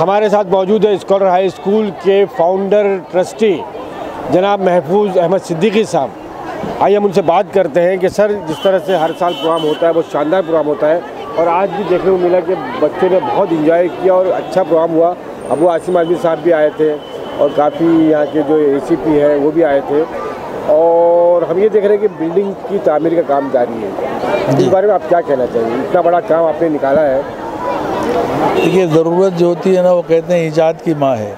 हमारे साथ मौजूद है स्कॉलर हाई स्कूल के फाउंडर ट्रस्टी जनाब महफूज अहमद सिद्दीकी साहब। आइए हम उनसे बात करते हैं कि सर जिस तरह से हर साल प्रोग्राम होता है बहुत शानदार प्रोग्राम होता है और आज भी देखने को मिला कि बच्चे ने बहुत इंजॉय किया और अच्छा प्रोग्राम हुआ। अबू आसिम आदमी साहब भी आए थे और काफ़ी यहाँ के जो ए है वो भी आए थे। और हम ये देख रहे हैं कि बिल्डिंग की तामीर का काम जारी है। इस बारे में आप क्या कहना चाहिए इतना बड़ा काम आपने निकाला है। देखिए ज़रूरत जो होती है ना वो कहते हैं ईजाद की माँ है।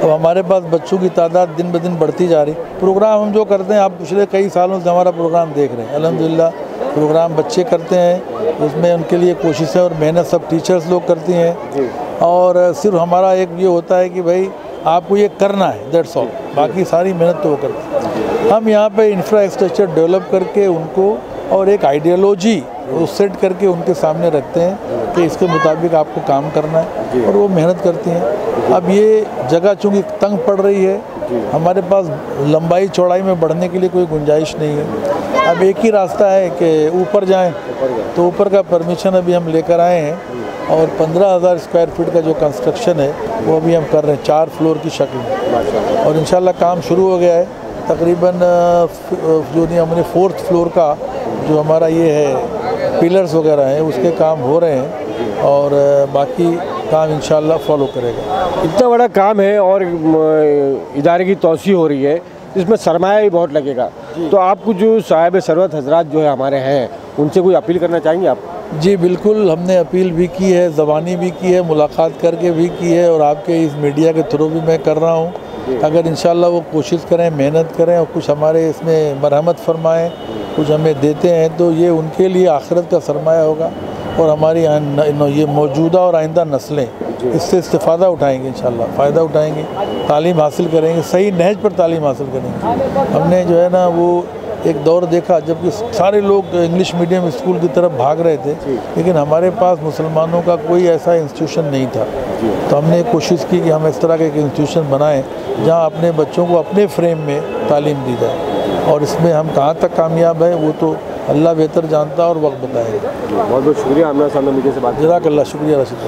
अब हमारे पास बच्चों की तादाद दिन ब दिन बढ़ती जा रही। प्रोग्राम हम जो करते हैं आप पिछले कई सालों से हमारा प्रोग्राम देख रहे हैं। अलहमदिल्ला प्रोग्राम बच्चे करते हैं उसमें उनके लिए कोशिशें और मेहनत सब टीचर्स लोग करती हैं। और सिर्फ़ हमारा एक ये होता है कि भाई आपको ये करना है दैट्स ऑल बाकी सारी मेहनत तो वो करते हैं। हम यहाँ पे इंफ्रास्ट्रक्चर डेवलप करके उनको और एक आइडियोलॉजी वो सेट करके उनके सामने रखते हैं कि इसके मुताबिक आपको काम करना है और वो मेहनत करती हैं। अब ये जगह चूँकि तंग पड़ रही है हमारे पास लंबाई चौड़ाई में बढ़ने के लिए कोई गुंजाइश नहीं है। अब एक ही रास्ता है कि ऊपर जाएँ तो ऊपर का परमिशन अभी हम लेकर आए हैं और पंद्रह हज़ार स्क्वायर फीट का जो कंस्ट्रक्शन है वो अभी हम कर रहे हैं चार फ्लोर की शक्ल में और इन काम शुरू हो गया है। तकरीबन जो नहीं हमने फोर्थ फ्लोर का जो हमारा ये है पिलर्स वगैरह हैं उसके काम हो रहे हैं और बाकी काम इंशाल्लाह फॉलो करेगा। इतना बड़ा काम है और इदारे की तोसी हो रही है इसमें सरमाया भी बहुत लगेगा। तो आपको जो साहिब सरवत हजरात जो है हमारे हैं उनसे कोई अपील करना चाहेंगे आप? जी बिल्कुल हमने अपील भी की है ज़बानी भी की है मुलाकात करके भी की है और आपके इस मीडिया के थ्रू भी मैं कर रहा हूँ। अगर इन वो कोशिश करें मेहनत करें और कुछ हमारे इसमें मरहमत फरमाएँ कुछ हमें देते हैं तो ये उनके लिए आखिरत का सरमाया होगा और हमारी न- ये मौजूदा और आइंदा नस्लें इससे इस्तेफ़ादा उठाएँगे इंशाल्लाह फ़ायदा उठाएँगे तालीम हासिल करेंगे सही नहज पर तालीम हासिल करेंगे। हमने जो है ना वो एक दौर देखा जबकि सारे लोग इंग्लिश मीडियम स्कूल की तरफ़ भाग रहे थे लेकिन हमारे पास मुसलमानों का कोई ऐसा इंस्टीट्यूशन नहीं था। तो हमने कोशिश की कि हम इस तरह का एक इंस्टीट्यूशन बनाएँ जहाँ अपने बच्चों को अपने फ्रेम में तालीम दी जाए। और इसमें हम कहाँ तक कामयाब हैं वो तो अल्लाह बेहतर जानता है और वक्त बताएगा। बहुत बहुत शुक्रिया आमना सामने मीडिया से बात जजाक अल्लाह शुक्रिया रशीद